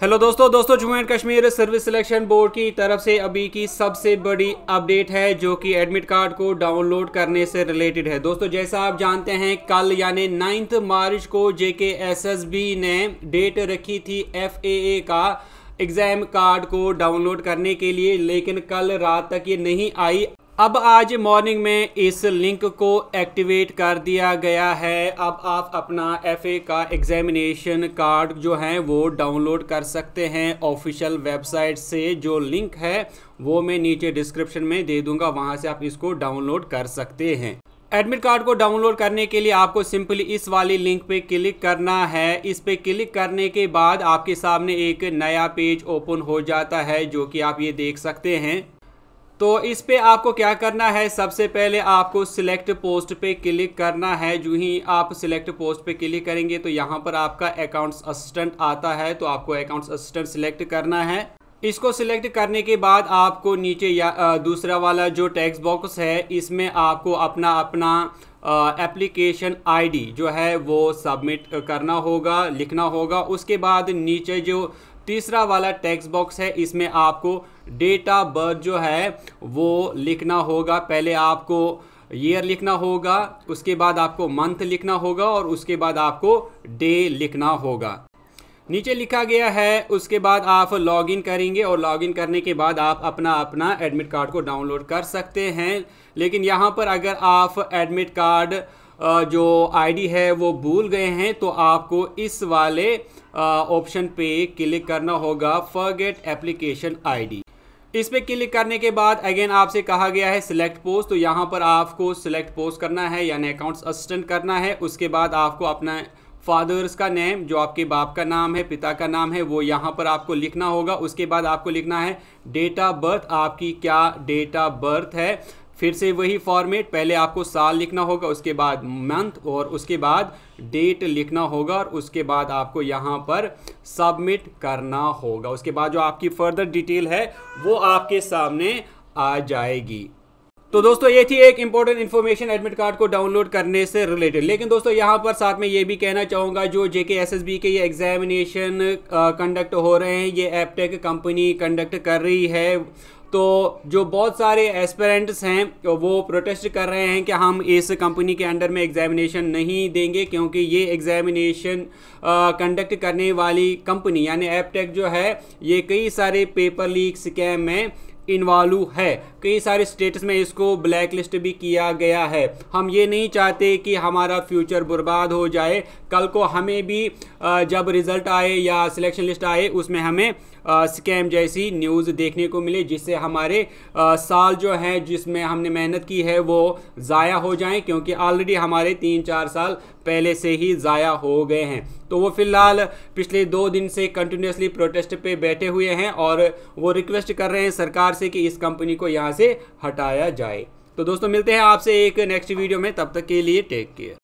Hello दोस्तों दोस्तों, Jammu and Kashmir service selection board की तरफ़ से अभी की सबसे बड़ी अपडेट है जो कि एडमिट कार्ड को डाउनलोड करने से रिलेटेड है। दोस्तों, जैसा आप जानते हैं, कल यानी नाइन्थ मार्च को जेके एसएसबी ने डेट रखी थी एफएए का एग्ज़ाम कार्ड को डाउनलोड करने के लिए, लेकिन कल रात तक ये नहीं आई। अब आज मॉर्निंग में इस लिंक को एक्टिवेट कर दिया गया है। अब आप अपना एफए का एग्जामिनेशन कार्ड जो है वो डाउनलोड कर सकते हैं ऑफिशियल वेबसाइट से। जो लिंक है वो मैं नीचे डिस्क्रिप्शन में दे दूँगा, वहाँ से आप इसको डाउनलोड कर सकते हैं। एडमिट कार्ड को डाउनलोड करने के लिए आपको सिंपली इस वाली लिंक पे क्लिक करना है। इस पे क्लिक करने के बाद आपके सामने एक नया पेज ओपन हो जाता है, जो कि आप ये देख सकते हैं। तो इस पे आपको क्या करना है? सबसे पहले आपको सिलेक्ट पोस्ट पे क्लिक करना है। जो ही आप सिलेक्ट पोस्ट पे क्लिक करेंगे तो यहाँ पर आपका अकाउंट्स असिस्टेंट आता है। तो आपको अकाउंट्स असिस्टेंट सिलेक्ट करना है। इसको सिलेक्ट करने के बाद आपको नीचे या दूसरा वाला जो टेक्स्ट बॉक्स है, इसमें आपको अपना अपना एप्लीकेशन आईडी जो है, वो सबमिट करना होगा, लिखना होगा। उसके बाद नीचे जो तीसरा वाला टेक्स्ट बॉक्स है, इसमें आपको डेट ऑफ़ बर्थ जो है, वो लिखना होगा। पहले आपको ईयर लिखना होगा, उसके बाद आपको मंथ लिखना होगा और उसके बाद आपको डे लिखना होगा। नीचे लिखा गया है, उसके बाद आप लॉगिन करेंगे और लॉगिन करने के बाद आप अपना अपना एडमिट कार्ड को डाउनलोड कर सकते हैं। लेकिन यहाँ पर अगर आप एडमिट कार्ड जो आईडी है, वो भूल गए हैं तो आपको इस वाले ऑप्शन पे क्लिक करना होगा फॉरगेट एप्लीकेशन आईडी इस पे क्लिक करने के बाद अगेन आपसे कहा गया है सिलेक्ट पोस्ट तो यहाँ पर आपको सिलेक्ट पोस्ट करना है, यानी अकाउंट्स असिस्टेंट करना है, उसके बाद आपको अपना फादर्स का नेम जो आपके बाप का नाम है, पिता का नाम है, वो यहाँ पर आपको लिखना होगा, उसके बाद आपको लिखना है डेट ऑफ़ बर्थ आपकी क्या डेट ऑफ़ बर्थ है फिर से वही फॉर्मेट पहले आपको साल लिखना होगा, उसके बाद मंथ और उसके बाद डेट लिखना होगा, और उसके बाद आपको यहाँ पर सबमिट करना होगा। उसके बाद जो आपकी फर्दर डिटेल है, वो आपके सामने आ जाएगी। तो दोस्तों, ये थी एक इंपॉर्टेंट इन्फॉर्मेशन एडमिट कार्ड को डाउनलोड करने से रिलेटेड लेकिन दोस्तों, यहाँ पर साथ में ये भी कहना चाहूँगा, जो जेके एसएसबी के ये एग्जामिनेशन कंडक्ट हो रहे हैं, ये एपटेक कंपनी कंडक्ट कर रही है तो जो बहुत सारे एस्पेरेंट्स हैं, वो प्रोटेस्ट कर रहे हैं कि हम इस कंपनी के अंडर में एग्जामिनेशन नहीं देंगे क्योंकि ये एग्जामिनेशन कंडक्ट करने वाली कंपनी यानी एपटेक जो है, ये कई सारे पेपर लीक स्कैम में इन्वॉल्व है। कई सारे स्टेट्स में इसको ब्लैक लिस्ट भी किया गया है। हम ये नहीं चाहते कि हमारा फ्यूचर बर्बाद हो जाए। कल को हमें भी जब रिज़ल्ट आए या सिलेक्शन लिस्ट आए, उसमें हमें स्कैम जैसी न्यूज़ देखने को मिले, जिससे हमारे साल जो है, जिसमें हमने मेहनत की है, वो ज़ाया हो जाएँ, क्योंकि ऑलरेडी हमारे तीन चार साल पहले से ही ज़ाया हो गए हैं। तो वो फ़िलहाल पिछले दो दिन से कंटिन्यूसली प्रोटेस्ट पे बैठे हुए हैं और वो रिक्वेस्ट कर रहे हैं सरकार से कि इस कंपनी को यहाँ से हटाया जाए। तो दोस्तों, मिलते हैं आपसे एक नेक्स्ट वीडियो में। तब तक के लिए टेक केयर